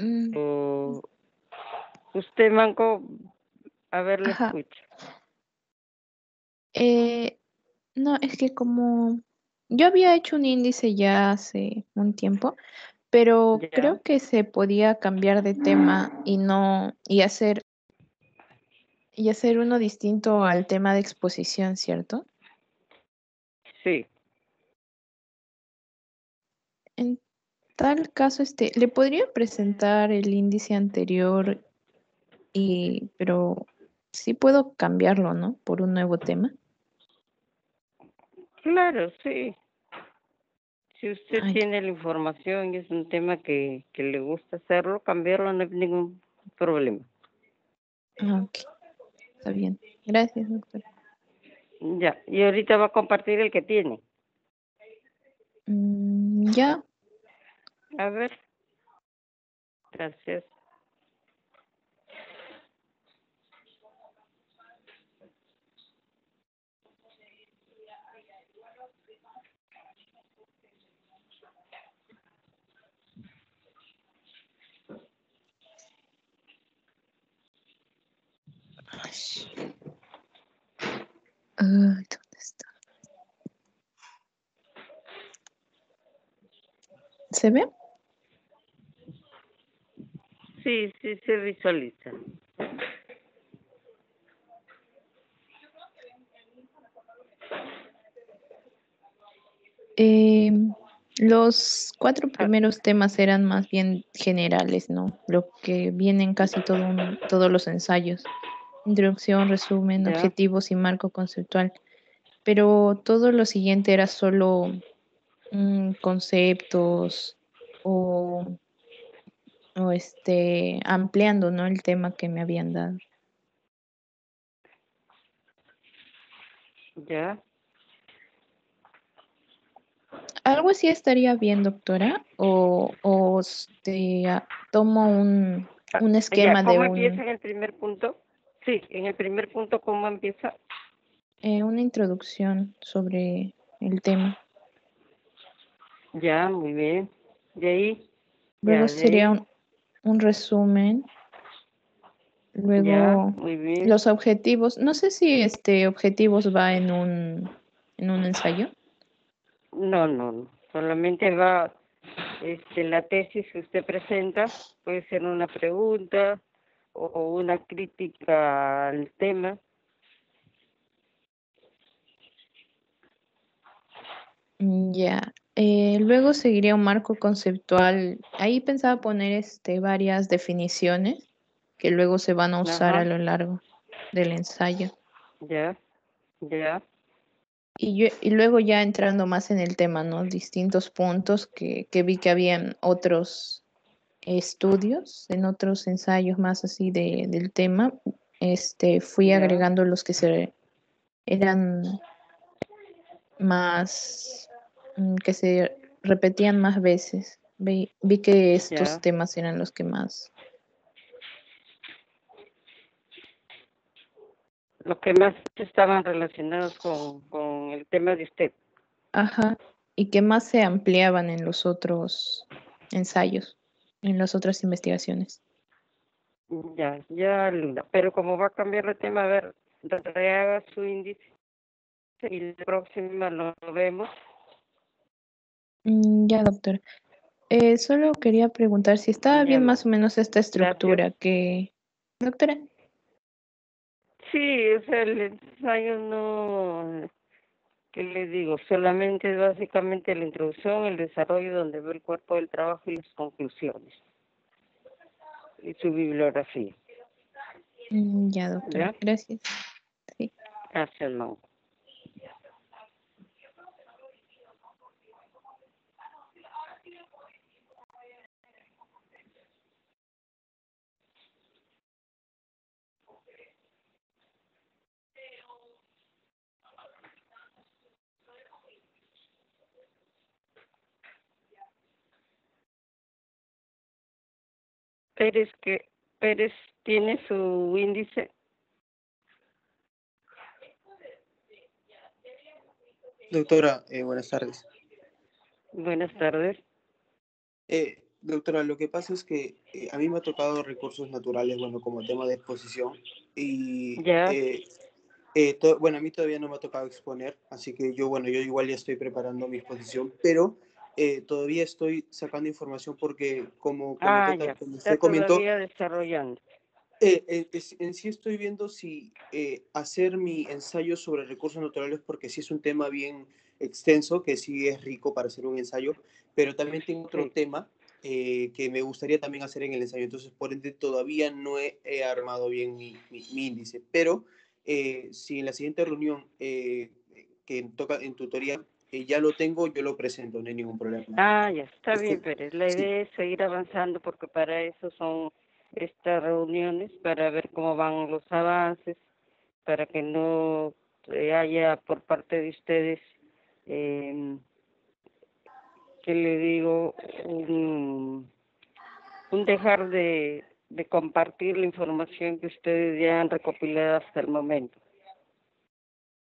Mm, O usted, Manco, a ver, le Ajá. escucho. eh, no, es que como yo había hecho un índice ya hace un tiempo, pero Ya, creo que se podía cambiar de tema y no, y hacer, y hacer uno distinto al tema de exposición, ¿cierto? sí. En tal caso, este, ¿le podría presentar el índice anterior y, pero sí puedo cambiarlo, ¿no? Por un nuevo tema. Claro, sí. Si usted Ay, tiene la información y es un tema que, que le gusta hacerlo, cambiarlo no hay ningún problema. ok, está bien. Gracias, doctora. Ya, y ahorita va a compartir el que tiene. Mm, ya, A ver. Gracias. Ay. ¿dónde está? ¿Se ve? Sí, sí se visualiza. Eh, los cuatro Ah, primeros temas eran más bien generales, ¿no? Lo que vienen casi todo un- todos los ensayos. Introducción, resumen, objetivos y marco conceptual. Pero todo lo siguiente era solo mm, conceptos o, o este ampliando, ¿no? El tema que me habían dado. ya. Algo así estaría bien, doctora, o, o este, ah, tomo un, Ah, un ya, esquema de ¿cómo empieza un, en el primer punto? Sí, en el primer punto, ¿cómo empieza? eh, una introducción sobre el tema. Ya, muy bien. De ahí, Luego ya, sería un, un resumen. ya, Luego muy bien. los objetivos. No sé si este objetivos va en un, en un ensayo. No, no, no. Solamente va, este, la tesis que usted presenta puede ser una pregunta o, o una crítica al tema. Mm, Ya. Eh, luego seguiría un marco conceptual. Ahí pensaba poner este, varias definiciones que luego se van a usar a lo largo del ensayo. ya, ya, Y, yo, y luego ya entrando más en el tema, ¿no? Distintos puntos que, que vi que habían otros estudios, en otros ensayos más así de, del tema, este, fui agregando los que se eran más, que se repetían más veces. Vi, vi que estos temas eran los que más, Los que más estaban relacionados con, con el tema de usted. ajá, y que más se ampliaban en los otros ensayos, en las otras investigaciones. Ya, ya, Linda. Pero como va a cambiar el tema, a ver, rehaga su índice y la próxima lo vemos. Mm, ya, doctora. Eh, solo quería preguntar si estaba Ya bien más o menos esta estructura que... Doctora, Sí, o sea, el ensayo no, ¿qué le digo? Solamente es básicamente la introducción, el desarrollo donde ve el cuerpo del trabajo y las conclusiones. Y su bibliografía. Mm, ya, doctora, ¿Ya? gracias. Sí. Gracias, Mau. Pérez, que Pérez tiene su índice. Doctora, eh, buenas tardes. Buenas tardes. Eh, Doctora, lo que pasa es que eh, a mí me ha tocado recursos naturales, bueno, como tema de exposición, y Ya, eh, eh, bueno, a mí todavía no me ha tocado exponer, así que yo, bueno, yo igual ya estoy preparando mi exposición, pero eh, todavía estoy sacando información porque, como, como, ah, que ya, como está usted comentó, desarrollando. eh, eh, en sí estoy viendo si eh, hacer mi ensayo sobre recursos naturales, porque sí es un tema bien extenso, que sí es rico para hacer un ensayo, pero también tengo otro Sí. tema eh, que me gustaría también hacer en el ensayo. Entonces, por ende, todavía no he, he armado bien mi, mi- mi índice, pero eh, si en la siguiente reunión que toca en tutoría eh, ya lo tengo, yo lo presento, no hay ningún problema. Ah, ya, está Es bien, que- Pérez. La sí. idea es seguir avanzando porque para eso son estas reuniones, para ver cómo van los avances, para que no eh, haya por parte de ustedes, eh, ¿qué le digo? Un, un dejar de, de compartir la información que ustedes ya han recopilado hasta el momento.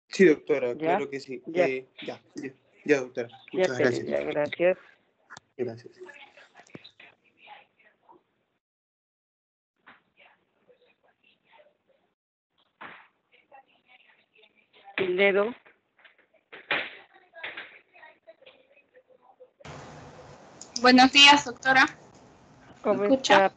Sí, doctora, ¿Ya? claro que sí. Ya. Eh, ya, ya, ya, doctora. Muchas gracias. ya, gracias. Gracias. Pinedo, Buenos días, doctora. ¿cómo está,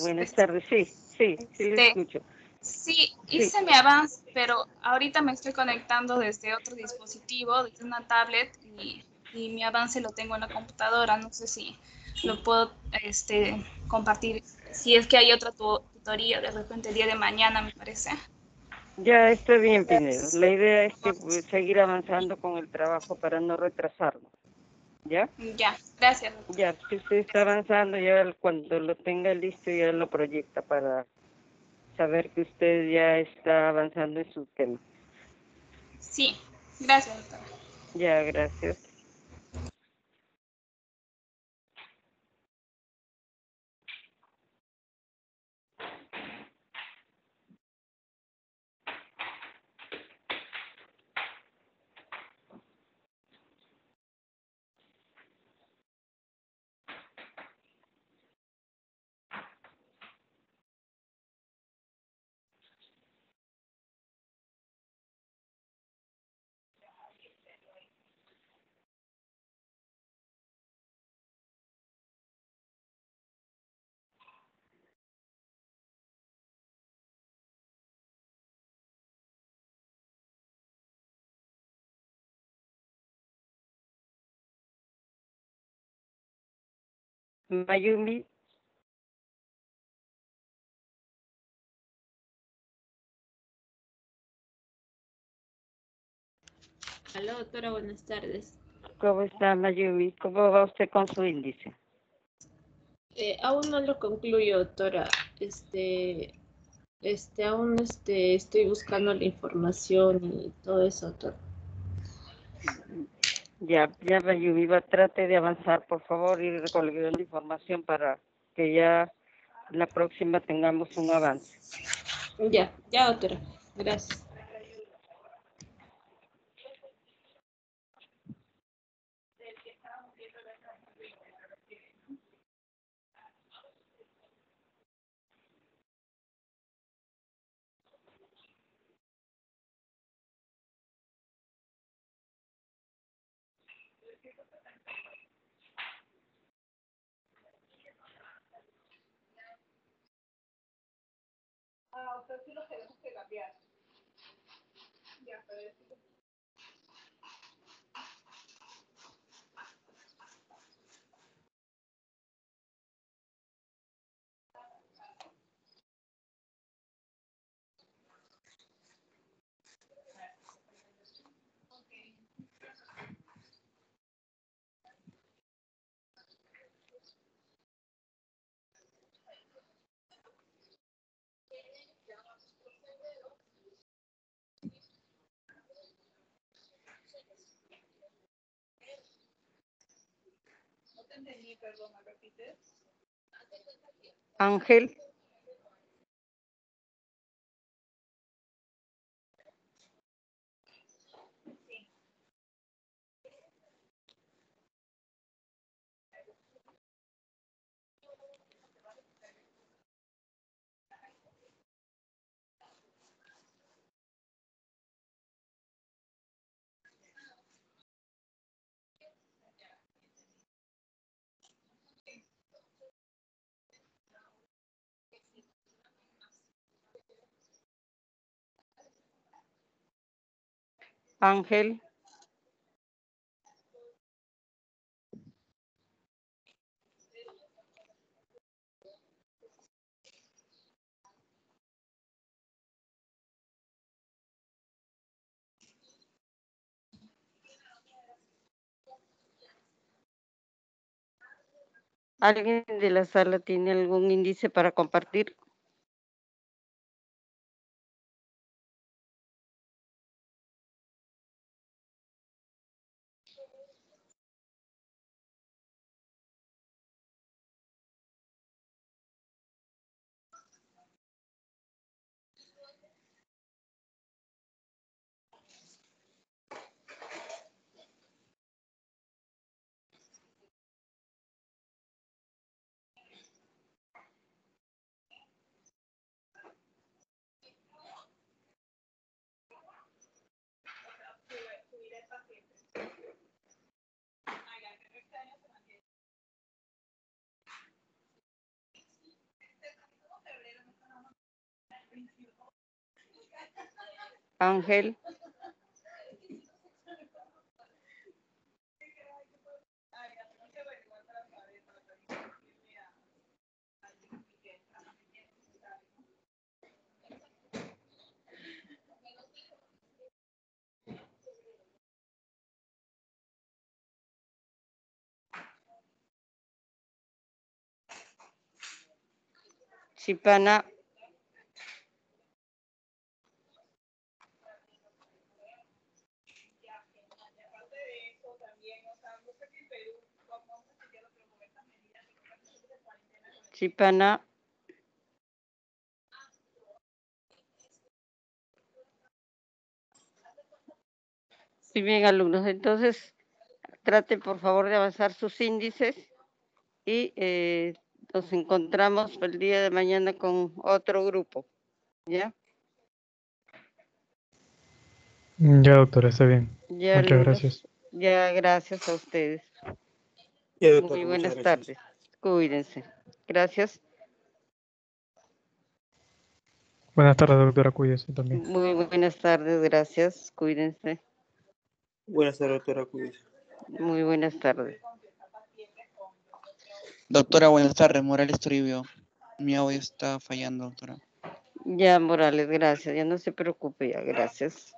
Buenas tardes. Sí, sí, sí le Este, escucho. Sí, hice mi avance, pero ahorita me estoy conectando desde otro dispositivo, desde una tablet, y, y mi avance lo tengo en la computadora. No sé si lo puedo este, compartir. Si es que hay otra tu- tutoría, de repente el día de mañana, me parece. Ya está bien, Pinedo. La idea es que pues, seguir avanzando con el trabajo para no retrasarnos. ¿Ya? Ya, gracias. Ya, si usted está avanzando, ya cuando lo tenga listo, ya lo proyecta para saber que usted ya está avanzando en su tema. Sí, gracias, doctora. Ya, gracias. Mayumi, Hola, doctora, buenas tardes. ¿cómo está Mayumi? ¿Cómo va usted con su índice? Eh, aún no lo concluyo, doctora. Este, este, aún este, estoy buscando la información y todo eso, doctora. Ya, ya Mayumi, va, trate de avanzar, por favor, y recolectando información para que ya la próxima tengamos un avance. Ya, ya, doctora. Gracias. entonces los tenemos que cambiar. Ya, pero Ángel, Ángel. ¿Alguien de la sala tiene algún índice para compartir? Ángel. Chipana. Chipana. Sí, bien, alumnos. Entonces, traten por favor de avanzar sus índices y eh, nos encontramos el día de mañana con otro grupo. ¿Ya? Ya, doctora, está bien. Ya, Muchas alumnos. gracias. Ya, gracias a ustedes. Doctor, Muy buenas tardes. Cuídense. Gracias. Buenas tardes, doctora, cuídese también. Muy buenas tardes. Gracias. Cuídense. Buenas tardes, doctora. Cuídese. Muy buenas tardes. Doctora, buenas tardes. Morales Toribio. Mi audio está fallando, doctora. Ya, Morales, gracias. Ya no se preocupe, ya, gracias.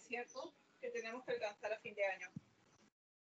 ¿Cierto? Que tenemos que alcanzar a fin de año.